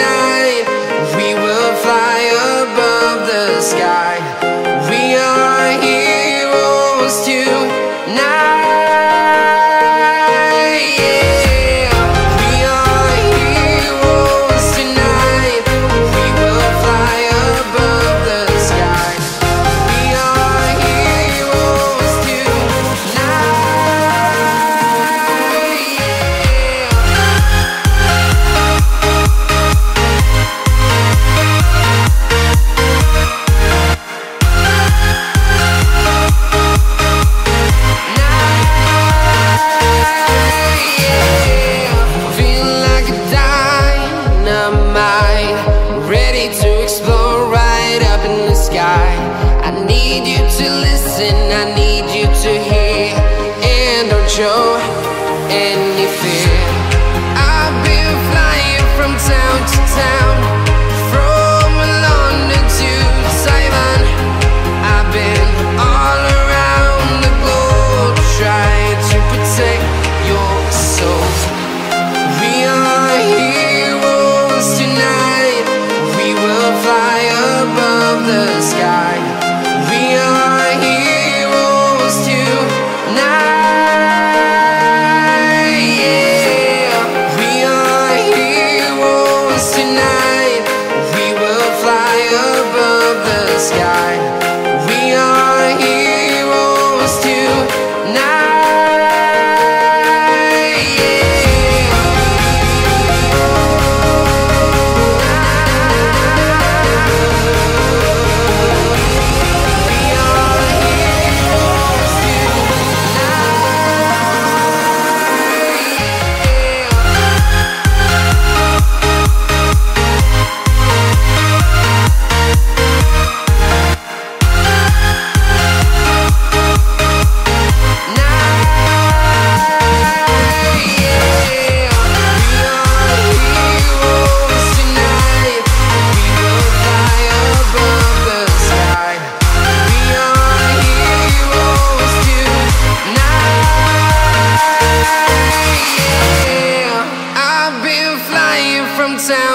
now. the sky.